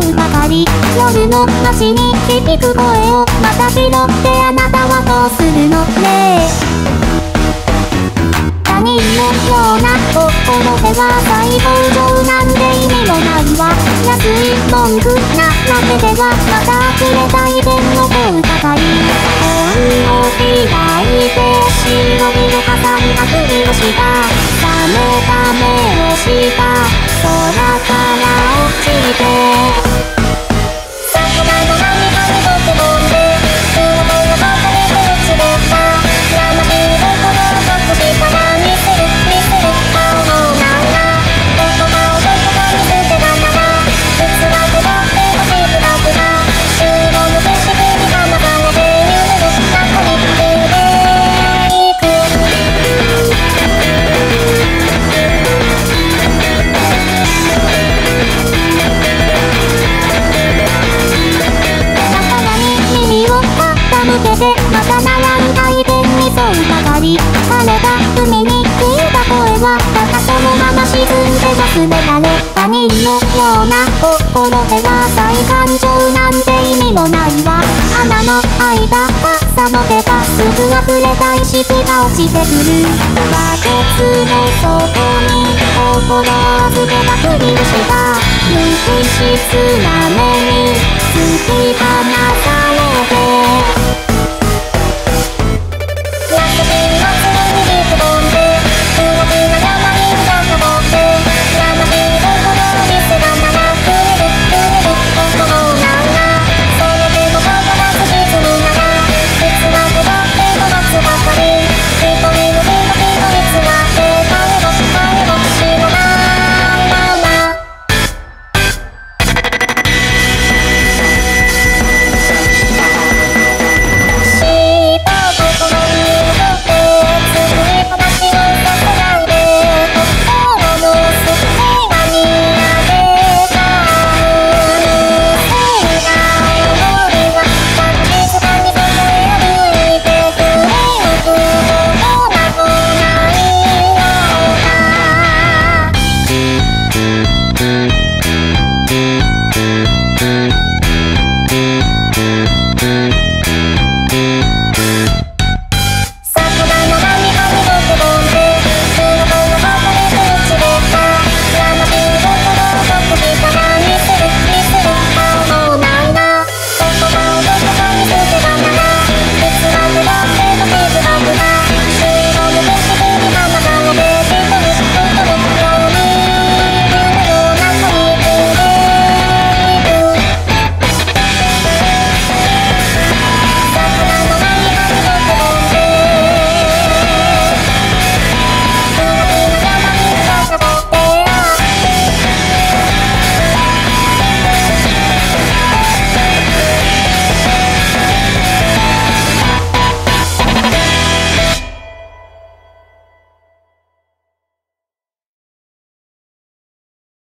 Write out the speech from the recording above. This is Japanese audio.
うばかり夜の街に響く声をまた拾ってあなたはどうするのね。他人のような心では最高上なんて意味もないわ。安い文句なだけではまた溢れたい弁の声ばかり。本を開いて白いの傘にがふりをした冷めた。海底に沿うかがり晴れた海に聞いた声。はただそのまま沈んで忘れられ他人のような心では大感情なんて意味もないわ穴の開いた傘の手がすぐ溢れた意識が落ちてくるバケツの底に心預けたふりをした無機質な